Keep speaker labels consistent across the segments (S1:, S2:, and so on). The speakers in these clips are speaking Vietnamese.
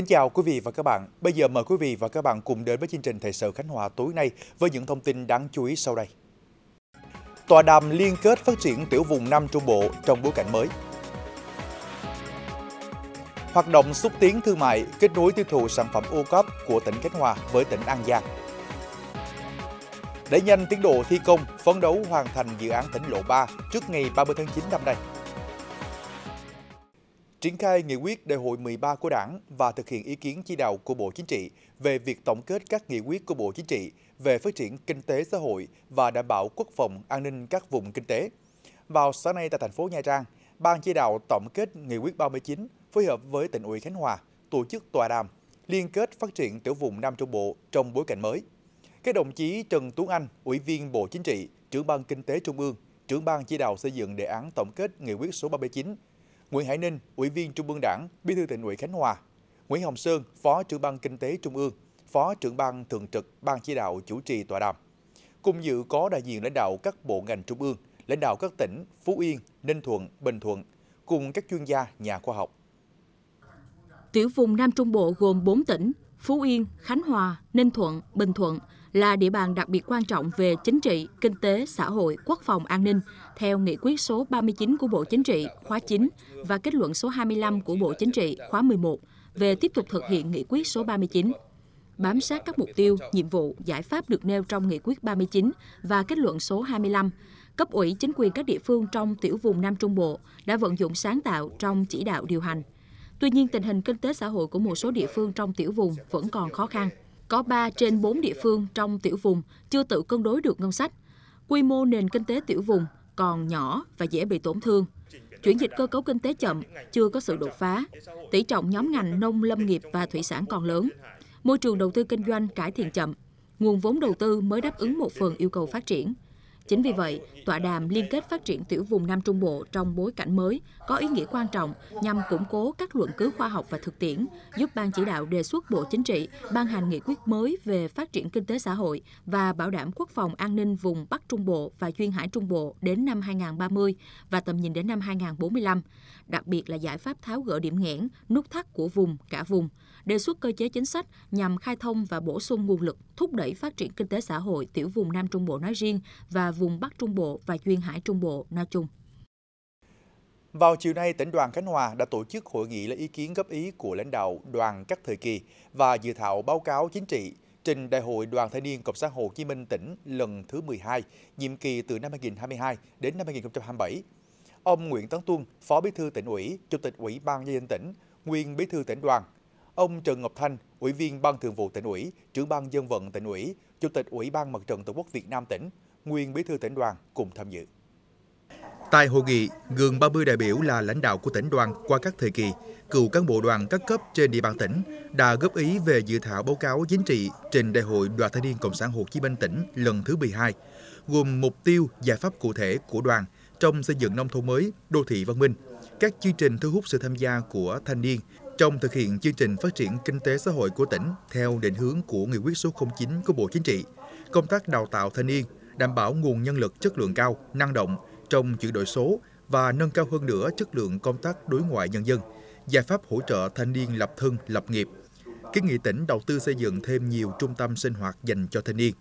S1: Kính chào quý vị và các bạn. Bây giờ mời quý vị và các bạn cùng đến với chương trình Thời sự Khánh Hòa tối nay với những thông tin đáng chú ý sau đây. Tòa đàm liên kết phát triển tiểu vùng Nam Trung Bộ trong bối cảnh mới. Hoạt động xúc tiến thương mại, kết nối tiêu thụ sản phẩm ô cốp của tỉnh Khánh Hòa với tỉnh An Giang. Đẩy nhanh tiến độ thi công, phấn đấu hoàn thành dự án tỉnh lộ 3 trước ngày 30 tháng 9 năm nay triển khai nghị quyết đại hội 13 của Đảng và thực hiện ý kiến chỉ đạo của Bộ Chính trị về việc tổng kết các nghị quyết của Bộ Chính trị về phát triển kinh tế xã hội và đảm bảo quốc phòng an ninh các vùng kinh tế. Vào sáng nay tại thành phố Nha Trang, Ban chỉ đạo tổng kết nghị quyết 39 phối hợp với tỉnh ủy Khánh Hòa tổ chức tọa đàm liên kết phát triển tiểu vùng Nam Trung Bộ trong bối cảnh mới. Các đồng chí Trần Tuấn Anh, Ủy viên Bộ Chính trị, trưởng ban Kinh tế Trung ương, trưởng ban chỉ đạo xây dựng đề án tổng kết nghị quyết số 39 Nguyễn Hải Ninh, Ủy viên Trung ương Đảng, Bí thư tỉnh ủy Khánh Hòa, Nguyễn Hồng Sơn, Phó trưởng ban Kinh tế Trung ương, Phó trưởng ban thường trực Ban chỉ đạo chủ trì tọa đàm. Cùng dự có đại diện lãnh đạo các bộ ngành trung ương, lãnh đạo các tỉnh Phú Yên, Ninh Thuận, Bình Thuận, cùng các chuyên gia, nhà khoa học.
S2: Tiểu vùng Nam Trung Bộ gồm 4 tỉnh Phú Yên, Khánh Hòa, Ninh Thuận, Bình Thuận là địa bàn đặc biệt quan trọng về chính trị, kinh tế, xã hội, quốc phòng an ninh theo nghị quyết số 39 của Bộ Chính trị khóa 9 và kết luận số 25 của Bộ Chính trị khóa 11 về tiếp tục thực hiện nghị quyết số 39 bám sát các mục tiêu, nhiệm vụ, giải pháp được nêu trong nghị quyết 39 và kết luận số 25, cấp ủy chính quyền các địa phương trong tiểu vùng Nam Trung Bộ đã vận dụng sáng tạo trong chỉ đạo điều hành. Tuy nhiên, tình hình kinh tế xã hội của một số địa phương trong tiểu vùng vẫn còn khó khăn. Có 3 trên 4 địa phương trong tiểu vùng chưa tự cân đối được ngân sách. Quy mô nền kinh tế tiểu vùng còn nhỏ và dễ bị tổn thương. Chuyển dịch cơ cấu kinh tế chậm, chưa có sự đột phá. Tỷ trọng nhóm ngành nông lâm nghiệp và thủy sản còn lớn. Môi trường đầu tư kinh doanh cải thiện chậm. Nguồn vốn đầu tư mới đáp ứng một phần yêu cầu phát triển. Chính vì vậy, tọa đàm liên kết phát triển tiểu vùng Nam Trung Bộ trong bối cảnh mới có ý nghĩa quan trọng nhằm củng cố các luận cứ khoa học và thực tiễn, giúp Ban chỉ đạo đề xuất Bộ Chính trị ban hành nghị quyết mới về phát triển kinh tế xã hội và bảo đảm quốc phòng an ninh vùng Bắc Trung Bộ và Duyên Hải Trung Bộ đến năm 2030 và tầm nhìn đến năm 2045, đặc biệt là giải pháp tháo gỡ điểm nghẽn, nút thắt của vùng, cả vùng, đề xuất cơ chế chính sách nhằm khai thông và bổ sung nguồn lực, thúc đẩy phát triển kinh tế xã hội tiểu vùng Nam Trung Bộ nói riêng và vùng Bắc Trung Bộ và Duyên Hải Trung Bộ nói chung.
S1: Vào chiều nay, tỉnh đoàn Khánh Hòa đã tổ chức hội nghị lấy ý kiến góp ý của lãnh đạo đoàn các thời kỳ và dự thảo báo cáo chính trị trình Đại hội Đoàn Thanh niên Cộng sản Hồ Chí Minh tỉnh lần thứ 12, nhiệm kỳ từ năm 2022 đến năm 2027. Ông Nguyễn Tấn Tuân, Phó Bí thư tỉnh ủy, Chủ tịch Ủy ban nhân dân tỉnh, nguyên Bí thư tỉnh đoàn, ông Trần Ngọc Thanh, Ủy viên Ban Thường vụ tỉnh ủy, trưởng ban dân vận tỉnh ủy, Chủ tịch Ủy ban Mặt trận Tổ quốc Việt Nam tỉnh, nguyên Bí thư tỉnh đoàn cùng tham dự.
S3: Tại hội nghị, gần 30 đại biểu là lãnh đạo của tỉnh đoàn qua các thời kỳ, cựu cán bộ đoàn các cấp trên địa bàn tỉnh đã góp ý về dự thảo báo cáo chính trị trình Đại hội Đoàn Thanh niên Cộng sản Hồ Chí Minh tỉnh lần thứ 12, gồm mục tiêu, giải pháp cụ thể của đoàn trong xây dựng nông thôn mới, đô thị văn minh, các chương trình thu hút sự tham gia của thanh niên trong thực hiện chương trình phát triển kinh tế xã hội của tỉnh theo định hướng của nghị quyết số 09 của Bộ Chính trị, công tác đào tạo thanh niên, đảm bảo nguồn nhân lực chất lượng cao, năng động trong chuyển đổi số và nâng cao hơn nữa chất lượng công tác đối ngoại nhân dân, giải pháp hỗ trợ thanh niên lập thân, lập nghiệp. Kiến nghị tỉnh đầu tư xây dựng thêm nhiều trung tâm sinh hoạt dành cho thanh niên.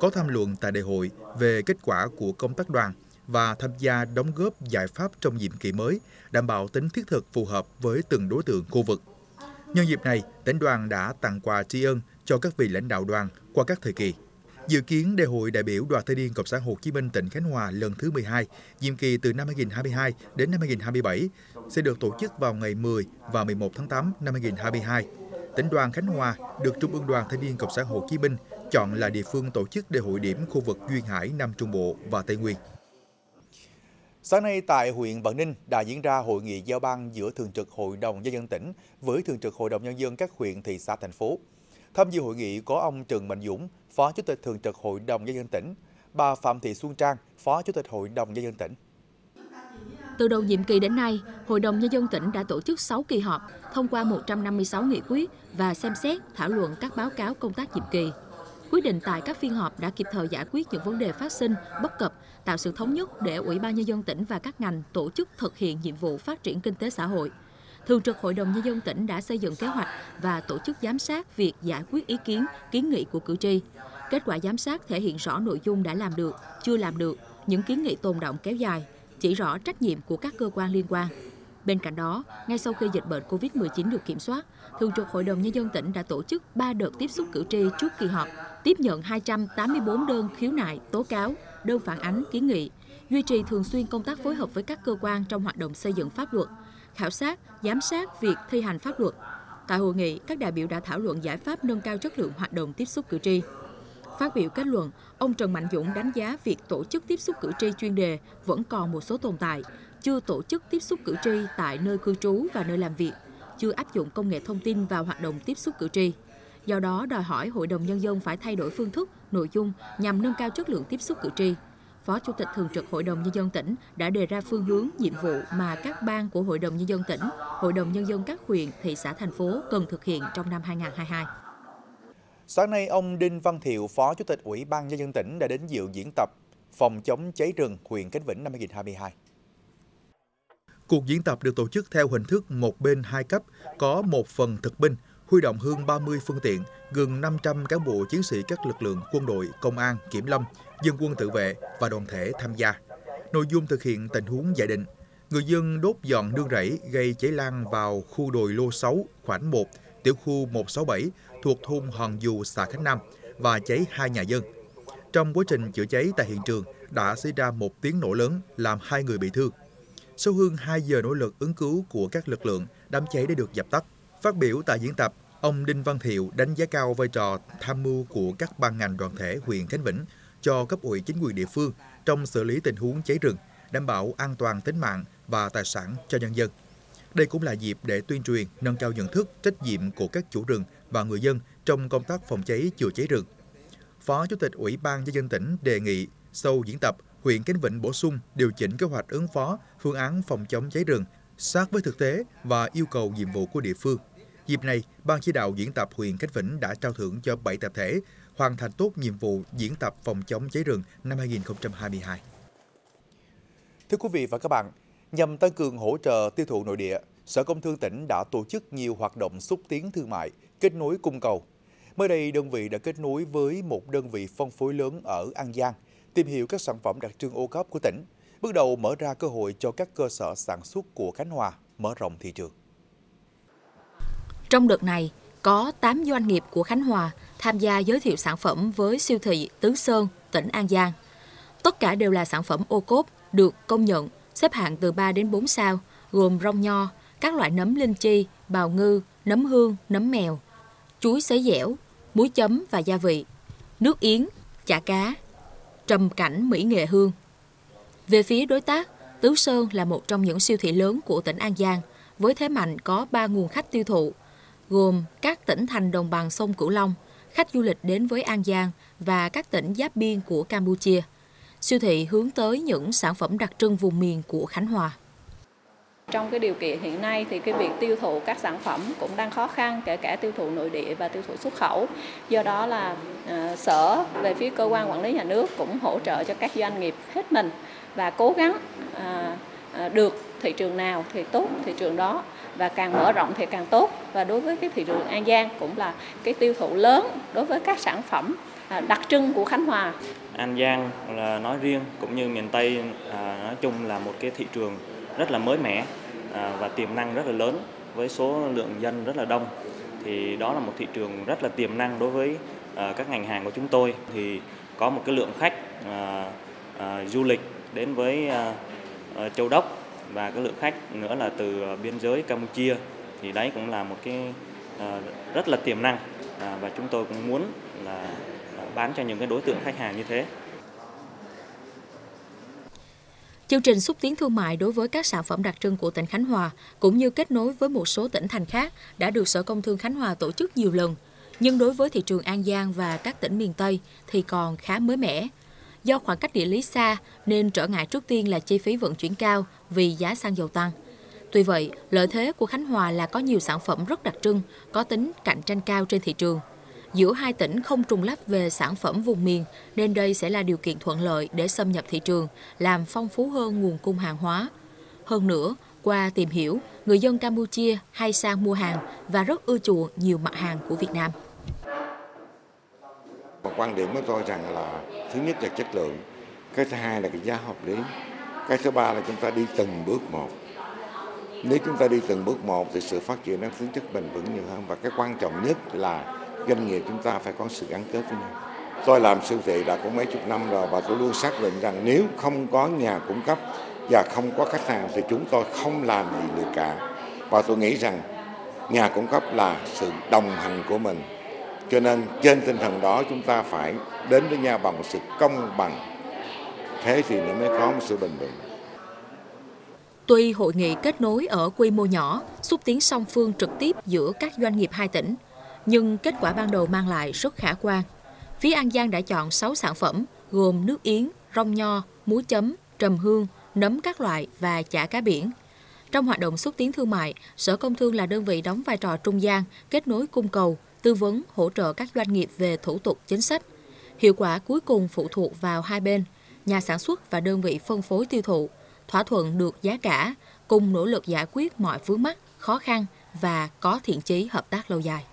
S3: Có tham luận tại đại hội về kết quả của công tác đoàn và tham gia đóng góp giải pháp trong nhiệm kỳ mới, đảm bảo tính thiết thực phù hợp với từng đối tượng khu vực. Nhân dịp này, tỉnh đoàn đã tặng quà tri ân cho các vị lãnh đạo đoàn qua các thời kỳ. Dự kiến Đại hội đại biểu Đoàn Thanh niên Cộng sản Hồ Chí Minh tỉnh Khánh Hòa lần thứ 12, nhiệm kỳ từ năm 2022 đến năm 2027 sẽ được tổ chức vào ngày 10 và 11 tháng 8 năm 2022. Tỉnh đoàn Khánh Hòa được Trung ương Đoàn Thanh niên Cộng sản Hồ Chí Minh chọn là địa phương tổ chức đại hội điểm khu vực Duyên Hải, Nam Trung Bộ và Tây Nguyên.
S1: Sáng nay tại huyện Vạn Ninh đã diễn ra hội nghị giao ban giữa Thường trực Hội đồng Nhân dân tỉnh với Thường trực Hội đồng Nhân dân các huyện, thị xã, thành phố. Tham dự hội nghị có ông Trần Mạnh Dũng, Phó Chủ tịch Thường trực Hội đồng Nhân dân tỉnh, bà Phạm Thị Xuân Trang, Phó Chủ tịch Hội đồng Nhân dân tỉnh.
S2: Từ đầu nhiệm kỳ đến nay, Hội đồng Nhân dân tỉnh đã tổ chức 6 kỳ họp, thông qua 156 nghị quyết và xem xét, thảo luận các báo cáo công tác nhiệm kỳ. Quyết định tại các phiên họp đã kịp thời giải quyết những vấn đề phát sinh, bất cập, tạo sự thống nhất để Ủy ban Nhân dân tỉnh và các ngành tổ chức thực hiện nhiệm vụ phát triển kinh tế xã hội. Thường trực Hội đồng Nhân dân tỉnh đã xây dựng kế hoạch và tổ chức giám sát việc giải quyết ý kiến, kiến nghị của cử tri. Kết quả giám sát thể hiện rõ nội dung đã làm được, chưa làm được, những kiến nghị tồn động kéo dài, chỉ rõ trách nhiệm của các cơ quan liên quan. Bên cạnh đó, ngay sau khi dịch bệnh COVID-19 được kiểm soát, Thường trực Hội đồng Nhân dân tỉnh đã tổ chức 3 đợt tiếp xúc cử tri trước kỳ họp, tiếp nhận 284 đơn khiếu nại, tố cáo, đơn phản ánh, kiến nghị, duy trì thường xuyên công tác phối hợp với các cơ quan trong hoạt động xây dựng pháp luật, khảo sát, giám sát việc thi hành pháp luật. Tại hội nghị, các đại biểu đã thảo luận giải pháp nâng cao chất lượng hoạt động tiếp xúc cử tri. Phát biểu kết luận, ông Trần Mạnh Dũng đánh giá việc tổ chức tiếp xúc cử tri chuyên đề vẫn còn một số tồn tại, chưa tổ chức tiếp xúc cử tri tại nơi cư trú và nơi làm việc, chưa áp dụng công nghệ thông tin vào hoạt động tiếp xúc cử tri. Do đó, đòi hỏi Hội đồng Nhân dân phải thay đổi phương thức, nội dung nhằm nâng cao chất lượng tiếp xúc cử tri. Phó Chủ tịch Thường trực Hội đồng Nhân dân tỉnh đã đề ra phương hướng, nhiệm vụ mà các ban của Hội đồng Nhân dân tỉnh, Hội đồng Nhân dân các huyện, thị xã, thành phố cần thực hiện trong năm 2022.
S1: Sáng nay, ông Đinh Văn Thiệu, Phó Chủ tịch Ủy ban Nhân dân tỉnh đã đến dự diễn tập phòng chống cháy rừng huyện Khánh Vĩnh năm 2022.
S3: Cuộc diễn tập được tổ chức theo hình thức một bên hai cấp, có một phần thực binh, huy động hơn 30 phương tiện, gần 500 cán bộ chiến sĩ các lực lượng quân đội, công an, kiểm lâm, dân quân tự vệ và đoàn thể tham gia. Nội dung thực hiện tình huống giả định. Người dân đốt dọn nương rẫy gây cháy lan vào khu đồi lô 6, khoảng 1, tiểu khu 167 thuộc thôn Hòn Dù, xã Khánh Nam và cháy hai nhà dân. Trong quá trình chữa cháy tại hiện trường đã xảy ra một tiếng nổ lớn làm hai người bị thương. Sau hơn 2 giờ nỗ lực ứng cứu của các lực lượng, đám cháy đã được dập tắt. Phát biểu tại diễn tập, ông Đinh Văn Thiệu đánh giá cao vai trò tham mưu của các ban ngành đoàn thể huyện Khánh Vĩnh cho cấp ủy chính quyền địa phương trong xử lý tình huống cháy rừng, đảm bảo an toàn tính mạng và tài sản cho nhân dân. Đây cũng là dịp để tuyên truyền, nâng cao nhận thức, trách nhiệm của các chủ rừng và người dân trong công tác phòng cháy chữa cháy rừng. Phó Chủ tịch Ủy ban Nhân dân tỉnh đề nghị sau diễn tập, huyện Khánh Vĩnh bổ sung điều chỉnh kế hoạch ứng phó, phương án phòng chống cháy rừng sát với thực tế và yêu cầu nhiệm vụ của địa phương. Dịp này, Ban chỉ đạo diễn tập huyện Khánh Vĩnh đã trao thưởng cho 7 tập thể hoàn thành tốt nhiệm vụ diễn tập phòng chống cháy rừng năm 2022.
S1: Thưa quý vị và các bạn, nhằm tăng cường hỗ trợ tiêu thụ nội địa, Sở Công Thương tỉnh đã tổ chức nhiều hoạt động xúc tiến thương mại, kết nối cung cầu. Mới đây, đơn vị đã kết nối với một đơn vị phân phối lớn ở An Giang, tìm hiểu các sản phẩm đặc trưng ô cốp của tỉnh, bước đầu mở ra cơ hội cho các cơ sở sản xuất của Khánh Hòa mở rộng thị trường.
S2: Trong đợt này, có 8 doanh nghiệp của Khánh Hòa tham gia giới thiệu sản phẩm với siêu thị Tứ Sơn, tỉnh An Giang. Tất cả đều là sản phẩm ô cốp được công nhận xếp hạng từ 3 đến 4 sao, gồm rong nho, các loại nấm linh chi, bào ngư, nấm hương, nấm mèo, chuối sấy dẻo, muối chấm và gia vị, nước yến, chả cá, trầm cảnh mỹ nghệ hương. Về phía đối tác, Tứ Sơn là một trong những siêu thị lớn của tỉnh An Giang, với thế mạnh có 3 nguồn khách tiêu thụ, gồm các tỉnh thành đồng bằng sông Cửu Long, khách du lịch đến với An Giang và các tỉnh giáp biên của Campuchia. Siêu thị hướng tới những sản phẩm đặc trưng vùng miền của Khánh Hòa.
S4: Trong cái điều kiện hiện nay thì cái việc tiêu thụ các sản phẩm cũng đang khó khăn kể cả tiêu thụ nội địa và tiêu thụ xuất khẩu. Do đó là uh, sở về phía cơ quan quản lý nhà nước cũng hỗ trợ cho các doanh nghiệp hết mình và cố gắng uh, được thị trường nào thì tốt thị trường đó và càng mở rộng thì càng tốt. Và đối với cái thị trường An Giang cũng là cái tiêu thụ lớn đối với các sản phẩm à, đặc trưng của Khánh Hòa.
S5: An Giang là nói riêng cũng như miền Tây à, nói chung là một cái thị trường rất là mới mẻ à, và tiềm năng rất là lớn với số lượng dân rất là đông. Thì đó là một thị trường rất là tiềm năng đối với các ngành hàng của chúng tôi. Thì có một cái lượng khách du lịch đến với Châu Đốc và cái lượng khách nữa là từ ờ, biên giới Campuchia thì đấy cũng là một cái ờ, rất là tiềm năng à, và chúng tôi cũng muốn là ờ, bán cho những cái đối tượng khách hàng như thế.
S2: Chương trình xúc tiến thương mại đối với các sản phẩm đặc trưng của tỉnh Khánh Hòa cũng như kết nối với một số tỉnh thành khác đã được Sở Công Thương Khánh Hòa tổ chức nhiều lần. Nhưng đối với thị trường An Giang và các tỉnh miền Tây thì còn khá mới mẻ. Do khoảng cách địa lý xa nên trở ngại trước tiên là chi phí vận chuyển cao vì giá xăng dầu tăng. Tuy vậy, lợi thế của Khánh Hòa là có nhiều sản phẩm rất đặc trưng, có tính cạnh tranh cao trên thị trường. Giữa hai tỉnh không trùng lắp về sản phẩm vùng miền nên đây sẽ là điều kiện thuận lợi để xâm nhập thị trường, làm phong phú hơn nguồn cung hàng hóa. Hơn nữa, Qua tìm hiểu, người dân Campuchia hay sang mua hàng và rất ưa chuộng nhiều mặt hàng của Việt Nam
S6: và quan điểm của tôi rằng là thứ nhất là chất lượng, cái thứ hai là cái giá hợp lý, cái thứ ba là chúng ta đi từng bước một. Nếu chúng ta đi từng bước một thì sự phát triển nó tính chất bền vững nhiều hơn và cái quan trọng nhất là doanh nghiệp chúng ta phải có sự gắn kết với nhau. Tôi làm siêu thị đã có mấy chục năm rồi và tôi luôn xác định rằng nếu không có nhà cung cấp và không có khách hàng thì chúng tôi không làm gì được cả. Và tôi nghĩ rằng nhà cung cấp là sự đồng hành của mình. Cho nên trên tinh thần đó chúng ta phải đến với nhau bằng một sự công bằng. Thế thì nó mới có một sự bình vững.
S2: Tuy hội nghị kết nối ở quy mô nhỏ, xúc tiến song phương trực tiếp giữa các doanh nghiệp hai tỉnh, nhưng kết quả ban đầu mang lại rất khả quan. Phía An Giang đã chọn 6 sản phẩm gồm nước yến, rong nho, muối chấm, trầm hương, nấm các loại và chả cá biển. Trong hoạt động xúc tiến thương mại, Sở Công Thương là đơn vị đóng vai trò trung gian, kết nối cung cầu, tư vấn, hỗ trợ các doanh nghiệp về thủ tục chính sách. Hiệu quả cuối cùng phụ thuộc vào hai bên, nhà sản xuất và đơn vị phân phối tiêu thụ, thỏa thuận được giá cả, cùng nỗ lực giải quyết mọi vướng mắc, khó khăn và có thiện chí hợp tác lâu dài.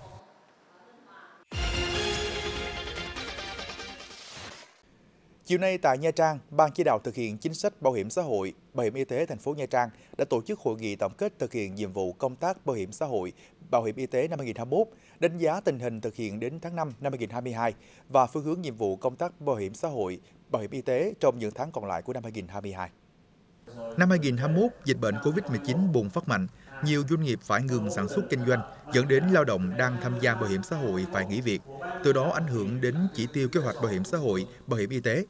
S1: Chiều nay tại Nha Trang, Ban chỉ đạo thực hiện chính sách bảo hiểm xã hội, bảo hiểm y tế thành phố Nha Trang đã tổ chức hội nghị tổng kết thực hiện nhiệm vụ công tác bảo hiểm xã hội, bảo hiểm y tế năm 2021, đánh giá tình hình thực hiện đến tháng 5 năm 2022 và phương hướng nhiệm vụ công tác bảo hiểm xã hội, bảo hiểm y tế trong những tháng còn lại của năm 2022.
S3: Năm 2021, dịch bệnh COVID-19 bùng phát mạnh, nhiều doanh nghiệp phải ngừng sản xuất kinh doanh, dẫn đến lao động đang tham gia bảo hiểm xã hội phải nghỉ việc. Từ đó ảnh hưởng đến chỉ tiêu kế hoạch bảo hiểm xã hội, bảo hiểm y tế.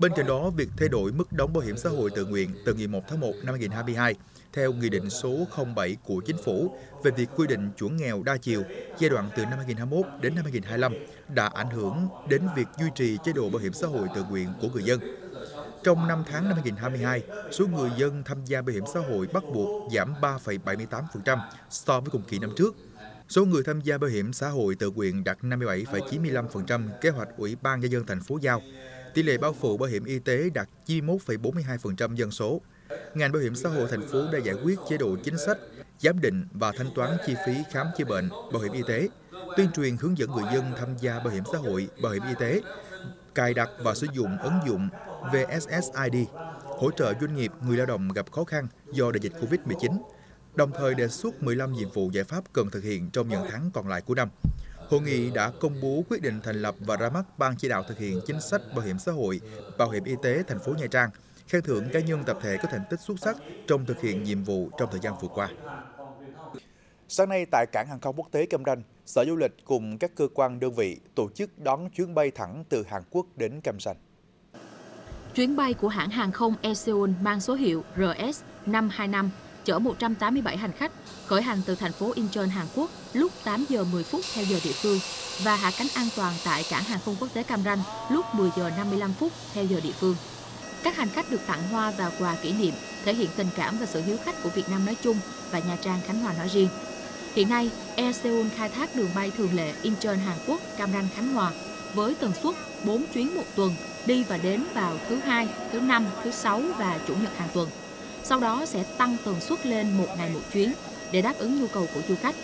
S3: Bên cạnh đó, việc thay đổi mức đóng bảo hiểm xã hội tự nguyện từ ngày 1 tháng 1 năm 2022 theo Nghị định số 07 của Chính phủ về việc quy định chuẩn nghèo đa chiều giai đoạn từ năm 2021 đến năm 2025 đã ảnh hưởng đến việc duy trì chế độ bảo hiểm xã hội tự nguyện của người dân. Trong 5 tháng năm 2022, số người dân tham gia bảo hiểm xã hội bắt buộc giảm 3,78% so với cùng kỳ năm trước. Số người tham gia bảo hiểm xã hội tự nguyện đạt 57,95% kế hoạch Ủy ban nhân dân thành phố giao. Tỷ lệ bao phủ bảo hiểm y tế đạt 91,42% dân số. Ngành bảo hiểm xã hội thành phố đã giải quyết chế độ chính sách, giám định và thanh toán chi phí khám chữa bệnh, bảo hiểm y tế, tuyên truyền hướng dẫn người dân tham gia bảo hiểm xã hội, bảo hiểm y tế, cài đặt và sử dụng ứng dụng VSSID, hỗ trợ doanh nghiệp, người lao động gặp khó khăn do đại dịch COVID-19, đồng thời đề xuất 15 nhiệm vụ giải pháp cần thực hiện trong những tháng còn lại của năm. Hội nghị đã công bố quyết định thành lập và ra mắt Ban chỉ đạo thực hiện chính sách bảo hiểm xã hội, bảo hiểm y tế thành phố Nha Trang, khen thưởng cá nhân tập thể có thành tích xuất sắc trong thực hiện nhiệm vụ trong thời gian vừa qua.
S1: Sáng nay tại cảng hàng không quốc tế Cam Ranh, Sở Du lịch cùng các cơ quan đơn vị tổ chức đón chuyến bay thẳng từ Hàn Quốc đến Cam Ranh.
S2: Chuyến bay của hãng hàng không Aeon mang số hiệu RS525 chở 187 hành khách khởi hành từ thành phố Incheon, Hàn Quốc lúc 8 giờ 10 phút theo giờ địa phương và hạ cánh an toàn tại cảng hàng không quốc tế Cam Ranh lúc 10 giờ 55 phút theo giờ địa phương. Các hành khách được tặng hoa và quà kỷ niệm, thể hiện tình cảm và sự hiếu khách của Việt Nam nói chung và Nha Trang Khánh Hòa nói riêng. Hiện nay, Air Seoul khai thác đường bay thường lệ Incheon Hàn Quốc, Cam Ranh Khánh Hòa với tần suất 4 chuyến một tuần đi và đến vào thứ hai, thứ năm, thứ sáu và chủ nhật hàng tuần. Sau đó sẽ tăng tần suất lên một ngày một chuyến để đáp ứng nhu cầu của du khách.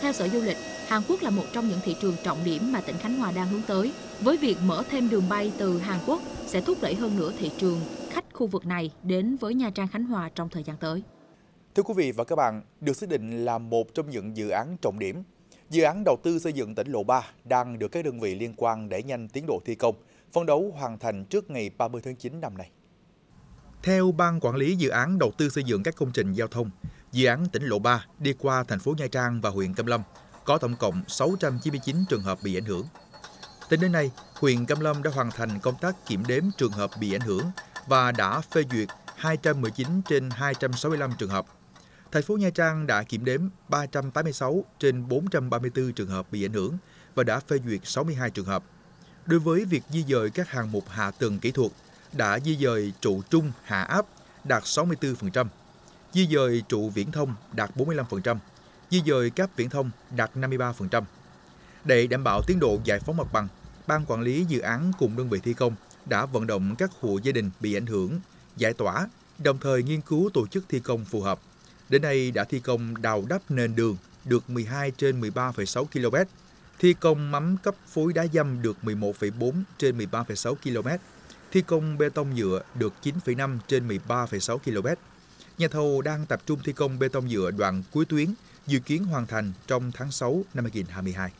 S2: Theo Sở Du lịch, Hàn Quốc là một trong những thị trường trọng điểm mà tỉnh Khánh Hòa đang hướng tới. Với việc mở thêm đường bay từ Hàn Quốc sẽ thúc đẩy hơn nữa thị trường khách khu vực này đến với Nha Trang Khánh Hòa trong thời gian tới.
S1: Thưa quý vị và các bạn, được xác định là một trong những dự án trọng điểm. Dự án đầu tư xây dựng tỉnh Lộ 3 đang được các đơn vị liên quan đẩy nhanh tiến độ thi công, phấn đấu hoàn thành trước ngày 30 tháng 9 năm nay.
S3: Theo Ban Quản lý Dự án Đầu tư xây dựng các công trình giao thông, dự án tỉnh Lộ 3 đi qua thành phố Nha Trang và huyện Cam Lâm có tổng cộng 699 trường hợp bị ảnh hưởng. Tính đến nay, huyện Cam Lâm đã hoàn thành công tác kiểm đếm trường hợp bị ảnh hưởng và đã phê duyệt 219 trên 265 trường hợp. Thành phố Nha Trang đã kiểm đếm 386 trên 434 trường hợp bị ảnh hưởng và đã phê duyệt 62 trường hợp. Đối với việc di dời các hạng mục hạ tầng kỹ thuật, đã di dời trụ trung hạ áp đạt 64%, di dời trụ viễn thông đạt 45%, di dời cáp viễn thông đạt 53%. Để đảm bảo tiến độ giải phóng mặt bằng, Ban quản lý dự án cùng đơn vị thi công đã vận động các hộ gia đình bị ảnh hưởng giải tỏa, đồng thời nghiên cứu tổ chức thi công phù hợp. Đến nay đã thi công đào đắp nền đường được 12 trên 13,6 km, thi công mắm cấp phối đá dăm được 11,4 trên 13,6 km, thi công bê tông nhựa được 9,5 trên 13,6 km. Nhà thầu đang tập trung thi công bê tông nhựa đoạn cuối tuyến, dự kiến hoàn thành trong tháng 6 năm 2022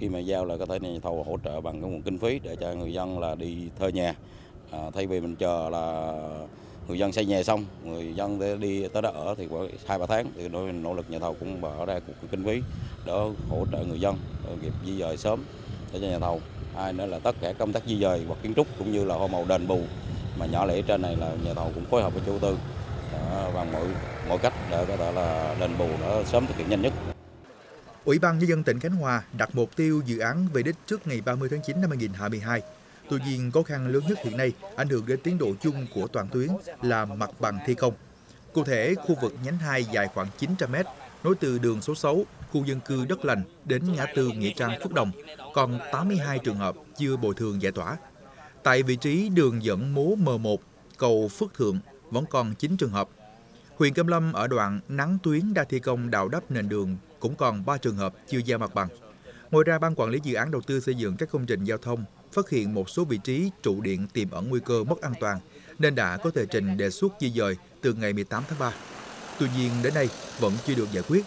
S7: khi mà giao là có thể nhà thầu hỗ trợ bằng cái nguồn kinh phí để cho người dân là đi thuê nhà. À, thay vì mình chờ là người dân xây nhà xong người dân để đi tới đó ở thì khoảng hai ba tháng thì đối nỗ lực nhà thầu cũng bỏ ra cuộc kinh phí để hỗ trợ người dân ờ, kịp di dời sớm để cho nhà thầu hai nữa là tất cả công tác di dời hoặc kiến trúc cũng như là hoa màu đền bù mà nhỏ lẻ trên này là nhà thầu cũng phối hợp với chủ tư bằng mọi mọi cách để có thể là đền bù nó sớm thực hiện nhanh nhất
S3: Ủy ban Nhân dân tỉnh Khánh Hòa đặt mục tiêu dự án về đích trước ngày 30 tháng 9 năm 2022. Tuy nhiên, khó khăn lớn nhất hiện nay ảnh hưởng đến tiến độ chung của toàn tuyến là mặt bằng thi công. Cụ thể, khu vực nhánh 2 dài khoảng 900 m, nối từ đường số 6, khu dân cư Đất Lành đến ngã tư Nghĩa Trang Phước Đồng, còn 82 trường hợp chưa bồi thường giải tỏa. Tại vị trí đường dẫn mố M1, cầu Phước Thượng vẫn còn 9 trường hợp. Huyện Cam Lâm ở đoạn nắng tuyến đa thi công đào đắp nền đường cũng còn 3 trường hợp chưa giao mặt bằng. Ngoài ra, Ban Quản lý Dự án Đầu tư xây dựng các công trình giao thông phát hiện một số vị trí trụ điện tiềm ẩn nguy cơ mất an toàn, nên đã có tờ trình đề xuất di dời từ ngày 18 tháng 3. Tuy nhiên, đến nay vẫn chưa được giải quyết.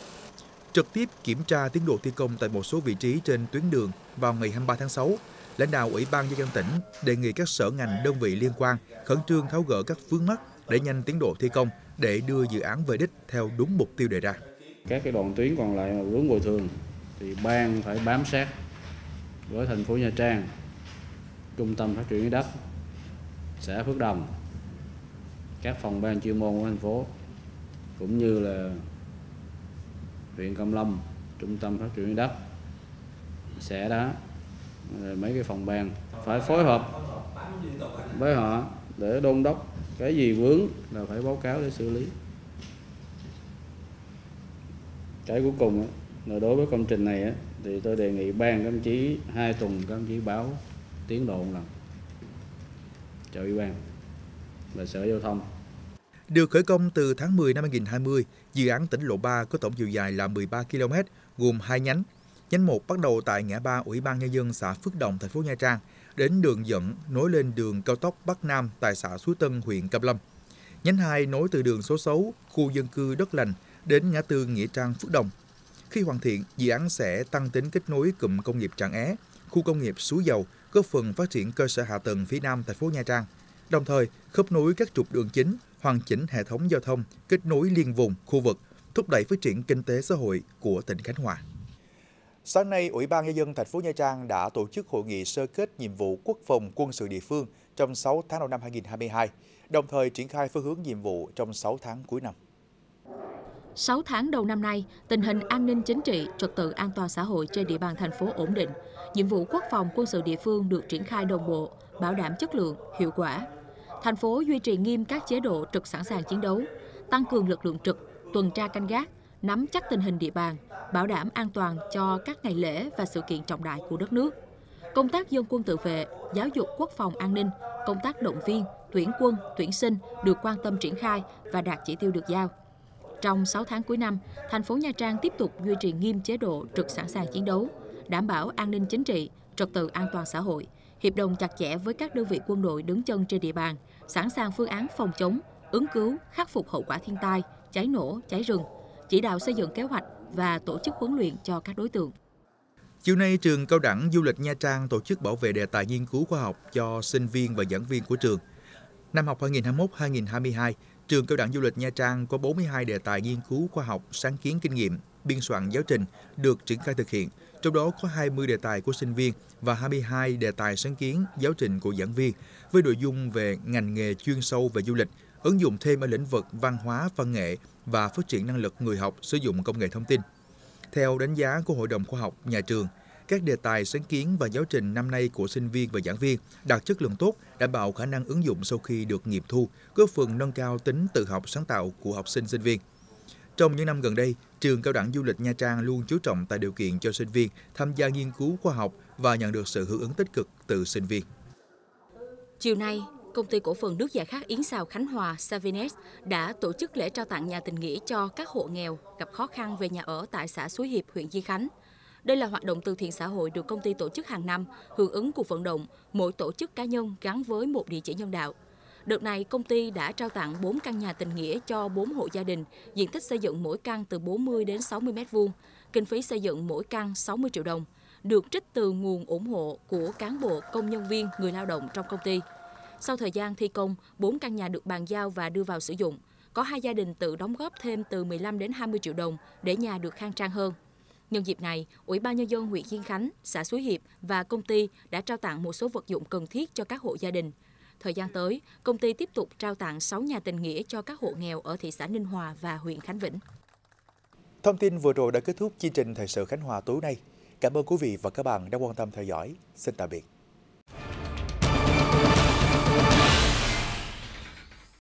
S3: Trực tiếp kiểm tra tiến độ thi công tại một số vị trí trên tuyến đường vào ngày 23 tháng 6, lãnh đạo Ủy ban nhân dân tỉnh đề nghị các sở ngành đơn vị liên quan khẩn trương tháo gỡ các vướng mắc để nhanh tiến độ thi công để đưa dự án về đích theo đúng mục tiêu đề ra
S8: các cái đoạn tuyến còn lại vướng bồi thường thì ban phải bám sát với thành phố Nha Trang trung tâm phát triển đất xã Phước Đồng các phòng ban chuyên môn của thành phố cũng như là huyện Cam Lâm, trung tâm phát triển đất xã đó rồi mấy cái phòng ban phải phối hợp với họ để đôn đốc cái gì vướng là phải báo cáo để xử lý. Cái cuối cùng là đối với công trình này thì tôi đề nghị ban các ông chí hai tuần các ông chí báo tiến độ một lần cho ủy ban và sở giao thông
S3: được khởi công từ tháng 10 năm 2020, dự án tỉnh lộ 3 có tổng chiều dài là 13 km, gồm hai nhánh. Nhánh 1 bắt đầu tại ngã ba Ủy ban nhân dân xã Phước Đồng, thành phố Nha Trang, đến đường dẫn nối lên đường cao tốc Bắc Nam tại xã Suối Tân, huyện Cam Lâm. Nhánh 2 nối từ đường số 6, khu dân cư Đất Lành đến ngã tư Nghĩa Trang Phước Đồng. Khi hoàn thiện, dự án sẽ tăng tính kết nối cụm công nghiệp Tràng É, khu công nghiệp Suối Dầu, góp phần phát triển cơ sở hạ tầng phía nam thành phố Nha Trang. Đồng thời, khớp nối các trục đường chính, hoàn chỉnh hệ thống giao thông, kết nối liên vùng, khu vực, thúc đẩy phát triển kinh tế xã hội của tỉnh Khánh Hòa.
S1: Sáng nay, Ủy ban nhân dân thành phố Nha Trang đã tổ chức hội nghị sơ kết nhiệm vụ quốc phòng quân sự địa phương trong 6 tháng đầu năm 2022, đồng thời triển khai phương hướng nhiệm vụ trong 6 tháng cuối năm.
S2: 6 tháng đầu năm nay, tình hình an ninh chính trị, trật tự an toàn xã hội trên địa bàn thành phố ổn định. Nhiệm vụ quốc phòng quân sự địa phương được triển khai đồng bộ, bảo đảm chất lượng, hiệu quả. Thành phố duy trì nghiêm các chế độ trực sẵn sàng chiến đấu, tăng cường lực lượng trực, tuần tra canh gác, nắm chắc tình hình địa bàn, bảo đảm an toàn cho các ngày lễ và sự kiện trọng đại của đất nước. Công tác dân quân tự vệ, giáo dục quốc phòng an ninh, công tác động viên, tuyển quân, tuyển sinh được quan tâm triển khai và đạt chỉ tiêu được giao. Trong 6 tháng cuối năm, thành phố Nha Trang tiếp tục duy trì nghiêm chế độ trực sẵn sàng chiến đấu, đảm bảo an ninh chính trị, trật tự an toàn xã hội, hiệp đồng chặt chẽ với các đơn vị quân đội đứng chân trên địa bàn, sẵn sàng phương án phòng chống, ứng cứu, khắc phục hậu quả thiên tai, cháy nổ, cháy rừng, chỉ đạo xây dựng kế hoạch và tổ chức huấn luyện cho các đối tượng.
S3: Chiều nay, trường Cao đẳng Du lịch Nha Trang tổ chức bảo vệ đề tài nghiên cứu khoa học cho sinh viên và giảng viên của trường. Năm học 2021-2022, Trường Cao đẳng Du lịch Nha Trang có 42 đề tài nghiên cứu khoa học, sáng kiến kinh nghiệm, biên soạn giáo trình được triển khai thực hiện, trong đó có 20 đề tài của sinh viên và 22 đề tài sáng kiến giáo trình của giảng viên với nội dung về ngành nghề chuyên sâu về du lịch, ứng dụng thêm ở lĩnh vực văn hóa, văn nghệ và phát triển năng lực người học sử dụng công nghệ thông tin. Theo đánh giá của Hội đồng khoa học nhà trường, các đề tài sáng kiến và giáo trình năm nay của sinh viên và giảng viên đạt chất lượng tốt, đảm bảo khả năng ứng dụng sau khi được nghiệm thu, góp phần nâng cao tính tự học sáng tạo của học sinh sinh viên. Trong những năm gần đây, trường Cao đẳng Du lịch Nha Trang luôn chú trọng tạo điều kiện cho sinh viên tham gia nghiên cứu khoa học và nhận được sự hưởng ứng tích cực từ sinh viên.
S2: Chiều nay, công ty cổ phần nước giải khát Yến sào Khánh Hòa Savines đã tổ chức lễ trao tặng nhà tình nghĩa cho các hộ nghèo gặp khó khăn về nhà ở tại xã Suối Hiệp, huyện Di Khánh. Đây là hoạt động từ thiện xã hội được công ty tổ chức hàng năm, hưởng ứng cuộc vận động mỗi tổ chức cá nhân gắn với một địa chỉ nhân đạo. Đợt này, công ty đã trao tặng 4 căn nhà tình nghĩa cho 4 hộ gia đình, diện tích xây dựng mỗi căn từ 40 đến 60 m2, kinh phí xây dựng mỗi căn 60 triệu đồng, được trích từ nguồn ủng hộ của cán bộ, công nhân viên, người lao động trong công ty. Sau thời gian thi công, 4 căn nhà được bàn giao và đưa vào sử dụng. Có hai gia đình tự đóng góp thêm từ 15 đến 20 triệu đồng để nhà được khang trang hơn. Nhân dịp này, Ủy ban Nhân dân huyện Diên Khánh, xã Suối Hiệp và công ty đã trao tặng một số vật dụng cần thiết cho các hộ gia đình. Thời gian tới, công ty tiếp tục trao tặng 6 nhà tình nghĩa cho các hộ nghèo ở thị xã Ninh Hòa và huyện Khánh Vĩnh.
S1: Thông tin vừa rồi đã kết thúc chương trình Thời sự Khánh Hòa tối nay. Cảm ơn quý vị và các bạn đã quan tâm theo dõi. Xin tạm biệt.